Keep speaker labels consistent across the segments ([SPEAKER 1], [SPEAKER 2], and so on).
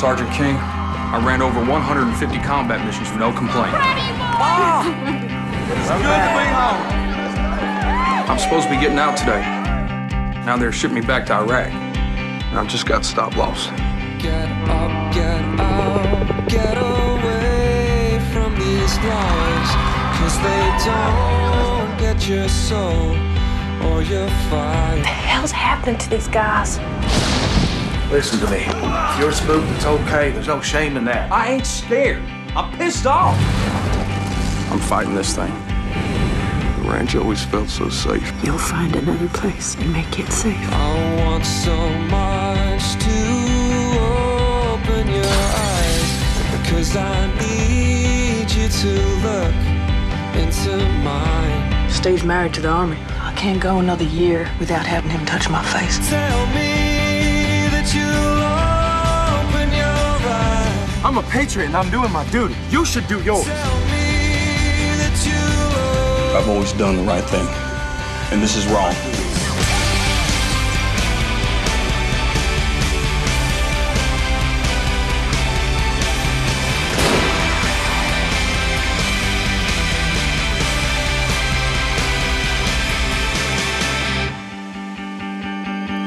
[SPEAKER 1] Sergeant King. I ran over 150 combat missions with no complaint.
[SPEAKER 2] Oh, it's good to be home.
[SPEAKER 1] I'm supposed to be getting out today. Now they're shipping me back to Iraq. And I just got stop loss.
[SPEAKER 3] Get up, get out, get away from these lies. Cause they don't get your soul or your fight.
[SPEAKER 4] What the hell's happening to these guys?
[SPEAKER 2] Listen to me. If you're spooked, it's okay. There's no shame in that.
[SPEAKER 5] I ain't scared. I'm pissed off.
[SPEAKER 1] I'm fighting this thing. The ranch always felt so safe.
[SPEAKER 6] You'll find another place and make it safe.
[SPEAKER 3] I want so much to open your eyes. Cause I need you to look into mine.
[SPEAKER 6] Steve's married to the army. I can't go another year without having him touch my face.
[SPEAKER 3] Tell me
[SPEAKER 2] I'm a patriot and I'm doing my duty. You should do yours.
[SPEAKER 3] Tell me that you'll
[SPEAKER 1] I've always done the right thing. And this is wrong.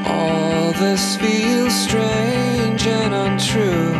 [SPEAKER 3] All this feels strange and untrue,